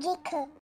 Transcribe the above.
dica.